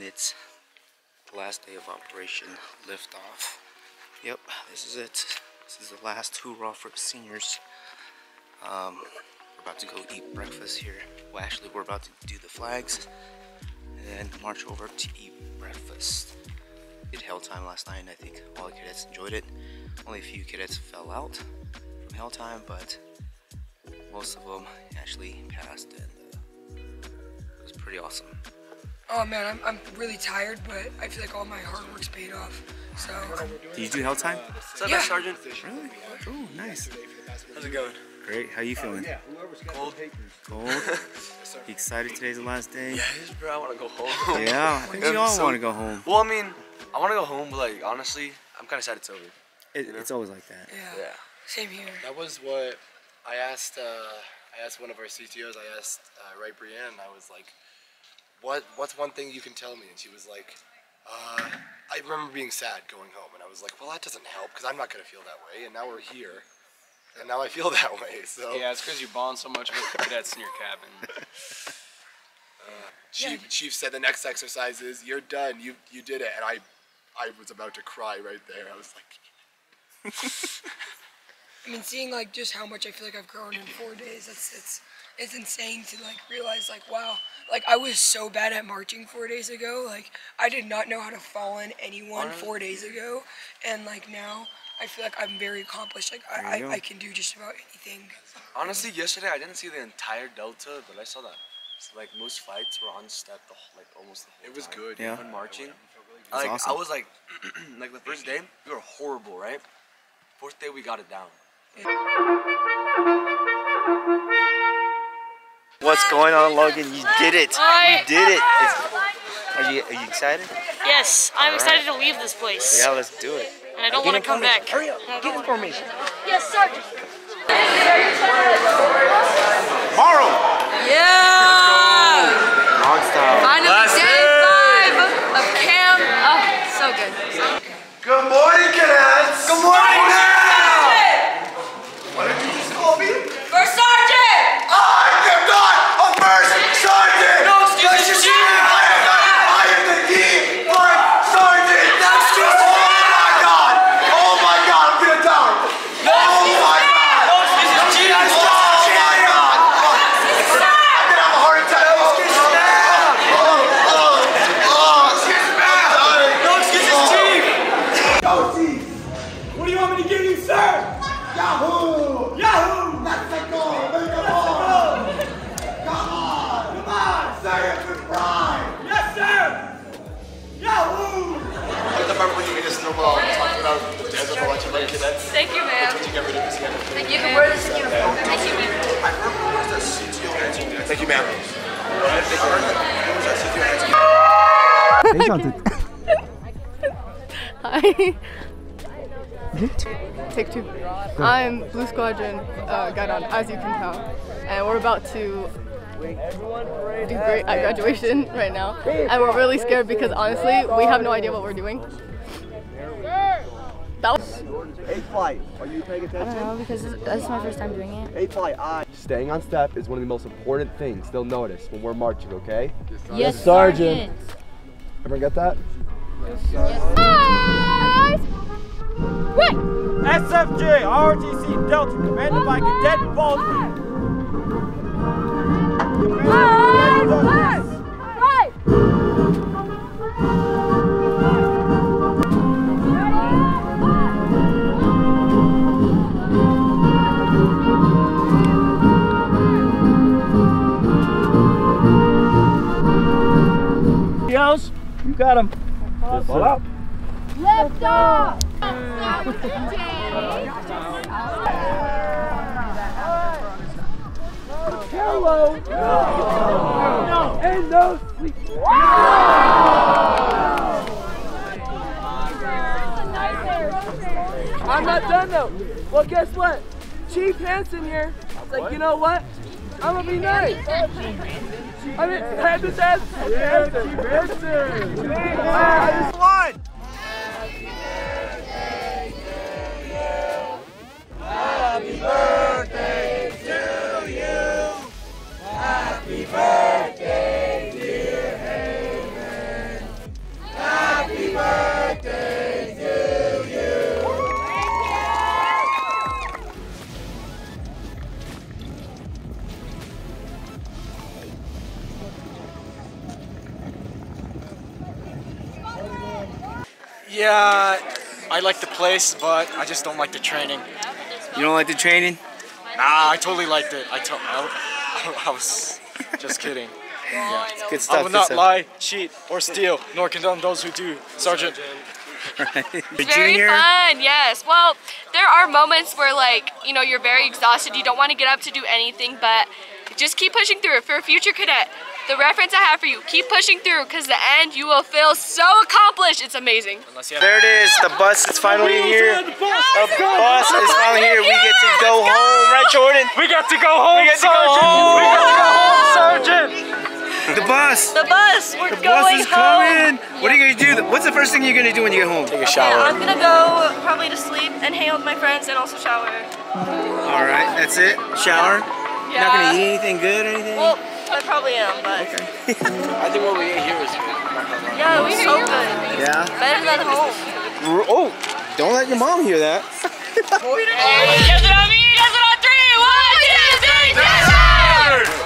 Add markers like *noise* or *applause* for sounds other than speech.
the last day of Operation Liftoff. Yep, this is it. This is the last hoorah for the seniors. Um, we're about to go eat breakfast here. Well, actually, we're about to do the flags and march over to eat breakfast. Did hell time last night, and I think all the cadets enjoyed it. Only a few cadets fell out from hell time, but most of them actually passed, and uh, it was pretty awesome. Oh man, I'm, I'm really tired, but I feel like all my hard work's paid off. So Did you do hell time? What's up, Yeah. Sergeant? Really? Oh, nice. How's it going? Great. How you feeling? Cold? Cold? *laughs* You excited today's the last day? Yeah, bro. I want to go home. Yeah, I think we I'm all so- want to go home. Well, I mean, I want to go home, but like honestly, I'm kind of sad it's over. It, it's always like that. yeah, Yeah. same here. That was what I asked. Uh, I asked one of our CTOs. I asked uh, Right Brienne. I was like, "What? What's one thing you can tell me?" And she was like, uh, "I remember being sad going home." And I was like, "Well, that doesn't help because I'm not gonna feel that way." And now we're here, and now I feel *laughs* that way. So Yeah, it's because you bond so much with cadets in your cabin. *laughs* Chief, Chief said the next exercise is you're done. You you did it. And I, I was about to cry right there. I was like, *laughs* I mean, seeing like just how much I feel like I've grown in four days. It's it's it's insane to like realize like wow, like I was so bad at marching four days ago. Like I did not know how to fall in anyone four days ago, and like now I feel like I'm very accomplished. Like I, I. I can do just about anything. *laughs* Honestly, yesterday I didn't see the entire delta, but I saw that. So, like most fights were on step the whole, like almost the whole it was time. good. Yeah. When marching, That's like awesome. I was like, *clears throat* like the first day we were horrible, right? Fourth day we got it down. *laughs* What's going on, Logan? You did it. I- You did it. It's- are you are you excited? Yes, I'm excited to leave this place. Yeah, let's do it. And I don't want to come back. Hurry up. Get information. Yes, Sergeant. Morrow. Yeah! Log style. Finally, day five of camp. Oh, so good. Good morning, cadets. Good morning now. What did you just call me? First sergeant! I am not a first sergeant. No excuses, Chief. I am not. I am the team first sergeant. No excuses. Oh my God. Oh my God. I'm gonna die. Oh my God. No excuses, Chief. Oh my God. Oh, I'm gonna have a heart attack. No excuses, man. Oh, oh, oh. Excuses, man. No excuses, Chief. Go, Chief. What do you want me to give you, sir? Yahoo! Yahoo! Mexico! Mexico! Come on! Come on! Say it with pride! Yes, sir! Yahoo! I remember when you made us snowball and talked about as a bunch of cadets. Thank you, ma'am. You get rid of this again. Thank you, can wear this uniform. Thank you, ma'am. I remember when was that CTO answer? Thank you, ma'am. Thank you, ma'am. When was that CTO answer? Hi. Take two. I'm Blue Squadron uh, guidon, as you can tell, and we're about to do great at graduation *laughs* right now, and we're really scared because honestly, we have no idea what we're doing. That was A flight. Are you paying attention? No, because this, this is my first time doing it. A flight. I. Staying on step is one of the most important things they'll notice when we're marching. Okay. Yes, Sergeant. Everyone get that? Yes, Sergeant. SFJ RTC Delta, commanded by Cadet Baldwin. Commanded by Cadet Douglas. Yos, you got him. Just up. Lift off! Hello. No. And no sleep. I'm not done though. Well, guess what? Chief Hansen here. It's like, you know what? I'm gonna be nice. I says, Hansen, Hansen. Ah, One. Happy Yeah, I like the place, but I just don't like the training. You don't like the training? Nah, I totally liked it. I told I, *laughs* I was just kidding. *laughs* Yeah. good I stuff, will not stuff. lie, cheat, or steal, nor condone those who do. Sergeant. *laughs* It's very fun, yes. Well, there are moments where, like, you know, you're very exhausted. You don't want to get up to do anything, but just keep pushing through. For a future cadet, the reference I have for you, keep pushing through because the end you will feel so accomplished. It's amazing. There it is. The bus is finally here. The bus is finally here. We get to go home, right, Jordan? We got to go home, We get Sergeant. home. We got to go home, Sergeant. The bus. The bus. We're The bus is home. coming. What are you gonna do? What's the first thing you're gonna do when you get home? Take a Yeah, I'm gonna go probably to sleep and hang out with my friends and also shower. All right, that's it. Shower. You're not gonna eat anything good or anything. Well, I probably am, but *laughs* I think what we ate here was good. yeah, it was so good. Yeah. Better than home. R- Oh, don't let your mom hear that. Yes, it on me. Yes, it on three. One, two, three. Yes, sir.